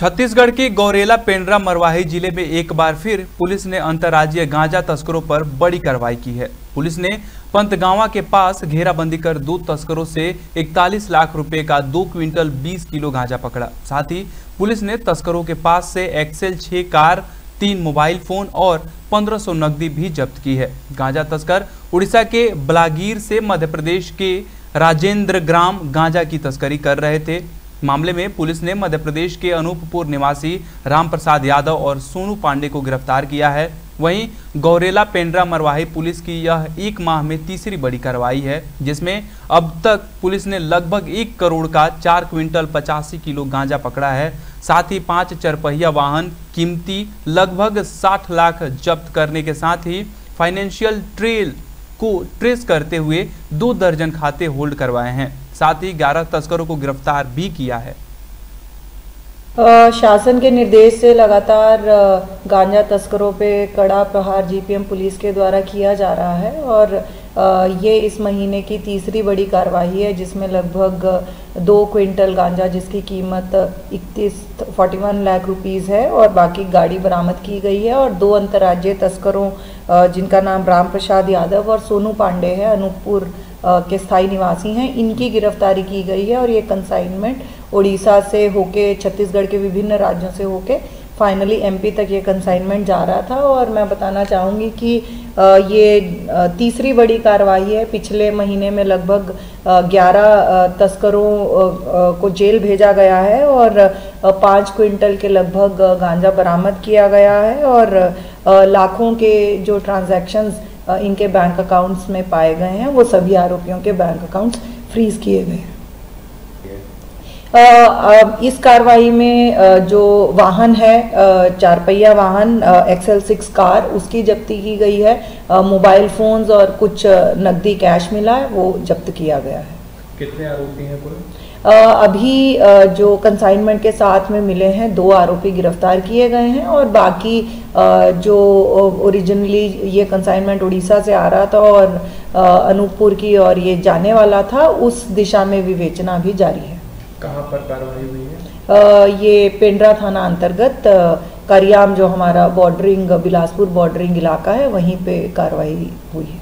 छत्तीसगढ़ के गौरेला पेंड्रा मरवाही ज़िले में एक बार फिर पुलिस ने अंतर्राज्यीय गांजा तस्करों पर बड़ी कार्रवाई की है। पुलिस ने पंतगांवा के पास घेराबंदी कर दो तस्करों से 41 लाख रुपए का दो क्विंटल 20 किलो गांजा पकड़ा। साथ ही पुलिस ने तस्करों के पास से एक्सेल 6 कार, तीन मोबाइल फ़ोन और 1500 नकदी भी जब्त की है। गांजा तस्कर उड़ीसा के बलागीर से मध्य प्रदेश के राजेंद्र ग्राम गांजा की तस्करी कर रहे थे। मामले में पुलिस ने मध्य प्रदेश के अनूपपुर निवासी रामप्रसाद यादव और सोनू पांडे को गिरफ़्तार किया है। वहीं गौरेला पेंड्रा मरवाही पुलिस की यह एक माह में तीसरी बड़ी कार्रवाई है, जिसमें अब तक पुलिस ने लगभग एक करोड़ का चार क्विंटल पचासी किलो गांजा पकड़ा है। साथ ही पाँच चरपहिया वाहन कीमती लगभग साठ लाख जब्त करने के साथ ही फाइनेंशियल ट्रेल को ट्रेस करते हुए दो दर्जन खाते होल्ड करवाए हैं। साथ ही ग्यारह तस्करों को गिरफ़्तार भी किया है। शासन के निर्देश से लगातार गांजा तस्करों पे कड़ा प्रहार जीपीएम पुलिस के द्वारा किया जा रहा है और ये इस महीने की तीसरी बड़ी कार्रवाई है जिसमें लगभग दो क्विंटल गांजा जिसकी कीमत इकतीस, फोर्टी वन लाख रुपीज़ है और बाकी गाड़ी बरामद की गई है और दो अंतर्राज्यीय तस्करों जिनका नाम राम प्रसाद यादव और सोनू पांडे है, अनूपपुर के स्थायी निवासी हैं। इनकी गिरफ्तारी की गई है और ये कंसाइनमेंट उड़ीसा से होके, छत्तीसगढ़ के विभिन्न राज्यों से होके फाइनली एमपी तक ये कंसाइनमेंट जा रहा था। और मैं बताना चाहूँगी कि ये तीसरी बड़ी कार्रवाई है। पिछले महीने में लगभग 11 तस्करों को जेल भेजा गया है और पाँच क्विंटल के लगभग गांजा बरामद किया गया है। और लाखों के जो ट्रांजैक्शंस इनके बैंक अकाउंट्स में पाए गए हैं, वो सभी आरोपियों के बैंक अकाउंट्स फ्रीज किए गए हैं। इस कार्रवाई में जो वाहन है चार पहिया वाहन एक्सएल सिक्स कार, उसकी जब्ती की गई है। मोबाइल फोन्स और कुछ नकदी कैश मिला है, वो जब्त किया गया है। कितने आरोपी हैं पूरे अभी जो कंसाइनमेंट के साथ में मिले हैं दो आरोपी गिरफ़्तार किए गए हैं और बाकी जो ओरिजिनली ये कंसाइनमेंट उड़ीसा से आ रहा था और अनूपपुर की और ये जाने वाला था उस दिशा में विवेचना भी जारी है। कहाँ पर कार्रवाई हुई है? ये पेंड्रा थाना अंतर्गत करियाम जो हमारा बॉर्डरिंग बिलासपुर बॉर्डरिंग इलाका है वहीं पे कार्रवाई हुई है।